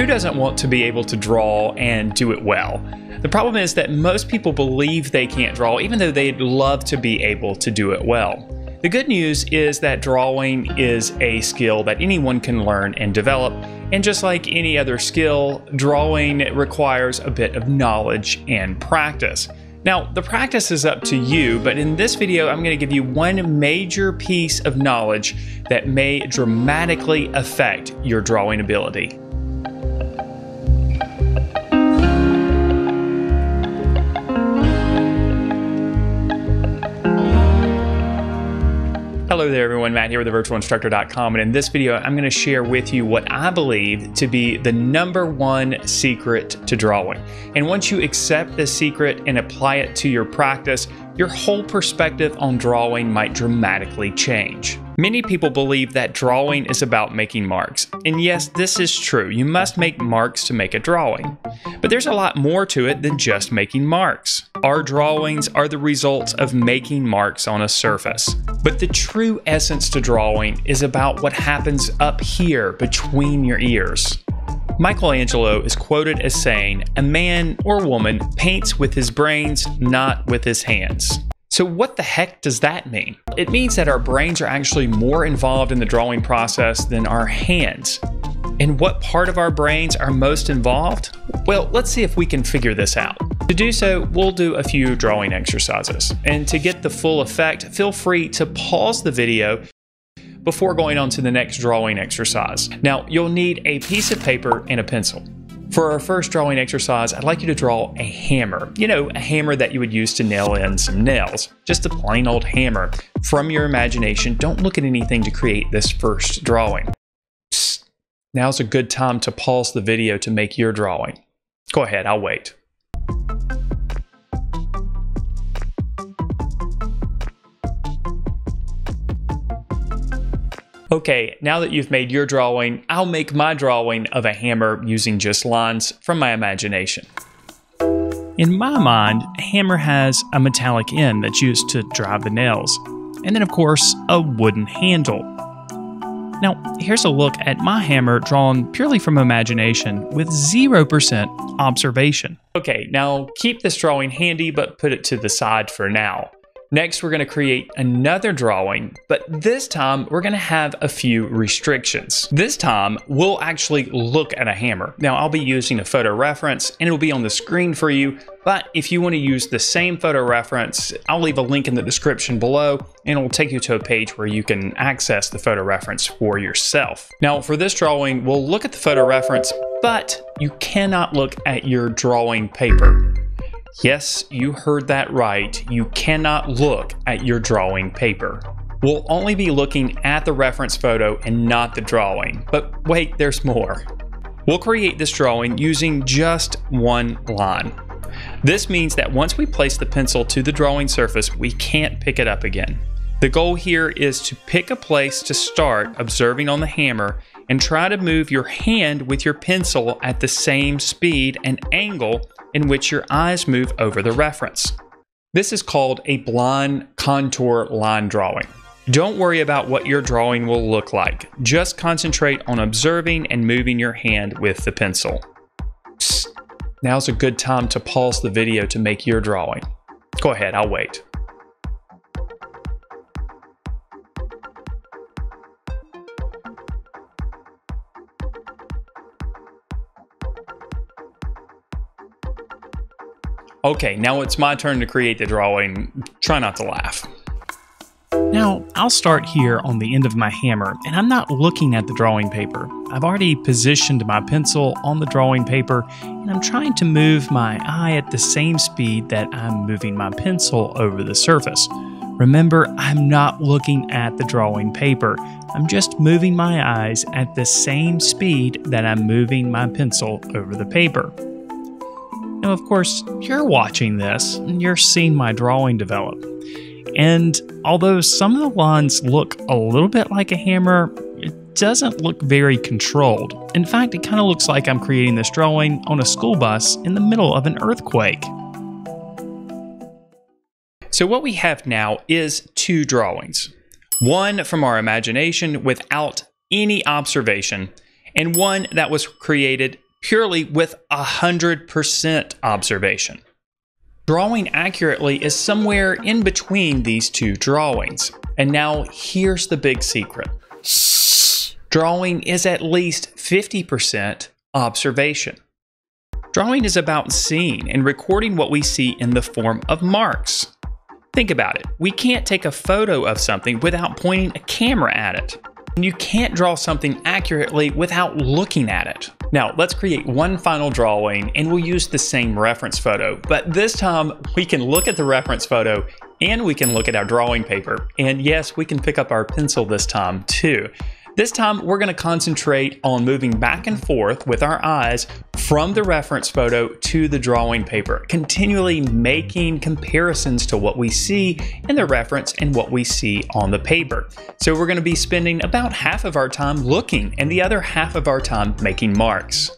Who doesn't want to be able to draw and do it well? The problem is that most people believe they can't draw, even though they'd love to be able to do it well. The good news is that drawing is a skill that anyone can learn and develop, and just like any other skill, drawing requires a bit of knowledge and practice. Now, the practice is up to you, but in this video, I'm going to give you one major piece of knowledge that may dramatically affect your drawing ability. Hello there everyone, Matt here with thevirtualinstructor.com and in this video I'm going to share with you what I believe to be the number one secret to drawing. And once you accept this secret and apply it to your practice, your whole perspective on drawing might dramatically change. Many people believe that drawing is about making marks. And yes, this is true. You must make marks to make a drawing. But there's a lot more to it than just making marks. Our drawings are the results of making marks on a surface. But the true essence to drawing is about what happens up here between your ears. Michelangelo is quoted as saying, A man or woman paints with his brains, not with his hands. So, what the heck does that mean? It means that our brains are actually more involved in the drawing process than our hands. And what part of our brains are most involved? Well, let's see if we can figure this out. To do so, we'll do a few drawing exercises. And to get the full effect, feel free to pause the video before going on to the next drawing exercise. Now, you'll need a piece of paper and a pencil. For our first drawing exercise, I'd like you to draw a hammer. You know, a hammer that you would use to nail in some nails. Just a plain old hammer. From your imagination, don't look at anything to create this first drawing. Psst. Now's a good time to pause the video to make your drawing. Go ahead, I'll wait. Okay, now that you've made your drawing, I'll make my drawing of a hammer using just lines from my imagination. In my mind, a hammer has a metallic end that's used to drive the nails, and then, of course, a wooden handle. Now, here's a look at my hammer drawn purely from imagination with 0% observation. Okay, now keep this drawing handy, but put it to the side for now. Next, we're going to create another drawing, but this time we're going to have a few restrictions. This time, we'll actually look at a hammer. Now, I'll be using a photo reference and it'll be on the screen for you, but if you want to use the same photo reference, I'll leave a link in the description below and it'll take you to a page where you can access the photo reference for yourself. Now, for this drawing, we'll look at the photo reference, but you cannot look at your drawing paper. Yes, you heard that right. You cannot look at your drawing paper. We'll only be looking at the reference photo and not the drawing. But wait, there's more. We'll create this drawing using just one line. This means that once we place the pencil to the drawing surface, we can't pick it up again. The goal here is to pick a place to start observing on the hammer and try to move your hand with your pencil at the same speed and angle in which your eyes move over the reference. This is called a blind contour line drawing. Don't worry about what your drawing will look like. Just concentrate on observing and moving your hand with the pencil. Psst. Now's a good time to pause the video to make your drawing. Go ahead, I'll wait. Okay, now it's my turn to create the drawing. Try not to laugh. Now, I'll start here on the end of my hammer, and I'm not looking at the drawing paper. I've already positioned my pencil on the drawing paper, and I'm trying to move my eye at the same speed that I'm moving my pencil over the surface. Remember, I'm not looking at the drawing paper. I'm just moving my eyes at the same speed that I'm moving my pencil over the paper. Now, of course, you're watching this and you're seeing my drawing develop. And although some of the lines look a little bit like a hammer, it doesn't look very controlled. In fact, it kind of looks like I'm creating this drawing on a school bus in the middle of an earthquake. So, what we have now is two drawings one from our imagination without any observation, and one that was created purely with 100% observation. Drawing accurately is somewhere in between these two drawings. And now here's the big secret. Drawing is at least 50% observation. Drawing is about seeing and recording what we see in the form of marks. Think about it. We can't take a photo of something without pointing a camera at it. And you can't draw something accurately without looking at it. Now, let's create one final drawing and we'll use the same reference photo. But this time, we can look at the reference photo and we can look at our drawing paper. And yes, we can pick up our pencil this time too. This time, we're going to concentrate on moving back and forth with our eyes from the reference photo to the drawing paper, continually making comparisons to what we see in the reference and what we see on the paper. So we're going to be spending about half of our time looking and the other half of our time making marks.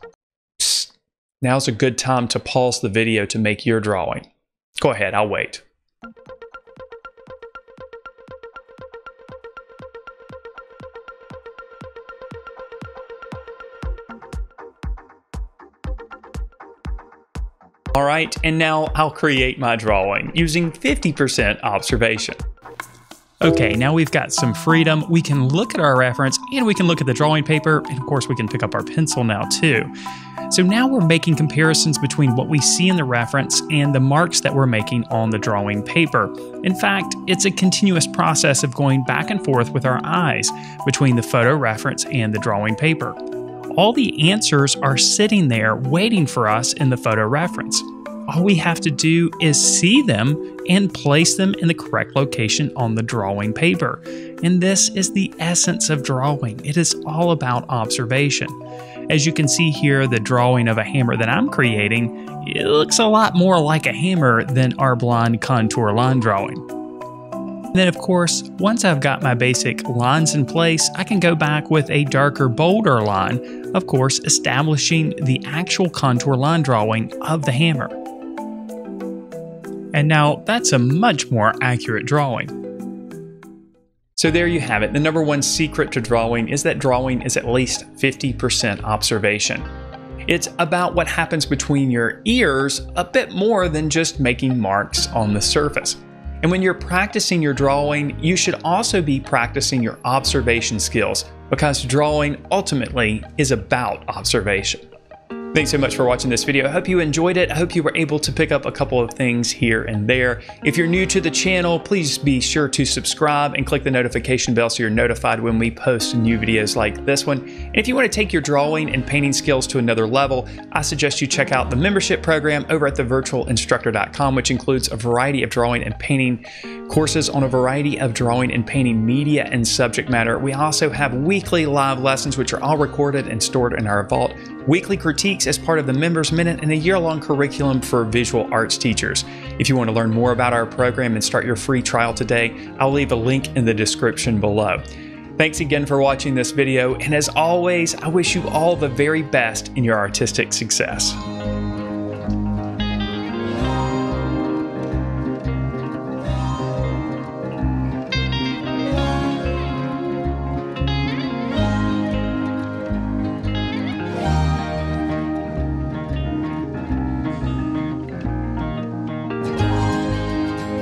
Psst. Now's a good time to pause the video to make your drawing. Go ahead, I'll wait. All right, and now I'll create my drawing using 50% observation. Okay, now we've got some freedom. We can look at our reference and we can look at the drawing paper, and of course, we can pick up our pencil now too. So now we're making comparisons between what we see in the reference and the marks that we're making on the drawing paper. In fact, it's a continuous process of going back and forth with our eyes between the photo reference and the drawing paper all the answers are sitting there waiting for us in the photo reference. All we have to do is see them and place them in the correct location on the drawing paper. And this is the essence of drawing. It is all about observation. As you can see here, the drawing of a hammer that I'm creating, it looks a lot more like a hammer than our blind contour line drawing. And then of course, once I've got my basic lines in place, I can go back with a darker, bolder line, of course, establishing the actual contour line drawing of the hammer. And now that's a much more accurate drawing. So there you have it. The number one secret to drawing is that drawing is at least 50% observation. It's about what happens between your ears a bit more than just making marks on the surface. And when you're practicing your drawing, you should also be practicing your observation skills because drawing ultimately is about observation. Thanks so much for watching this video. I hope you enjoyed it. I hope you were able to pick up a couple of things here and there. If you're new to the channel, please be sure to subscribe and click the notification bell so you're notified when we post new videos like this one. And if you want to take your drawing and painting skills to another level, I suggest you check out the membership program over at thevirtualinstructor.com, which includes a variety of drawing and painting courses on a variety of drawing and painting media and subject matter. We also have weekly live lessons, which are all recorded and stored in our vault, weekly critiques as part of the Members Minute, and a year long curriculum for visual arts teachers. If you want to learn more about our program and start your free trial today, I'll leave a link in the description below. Thanks again for watching this video, and as always, I wish you all the very best in your artistic success.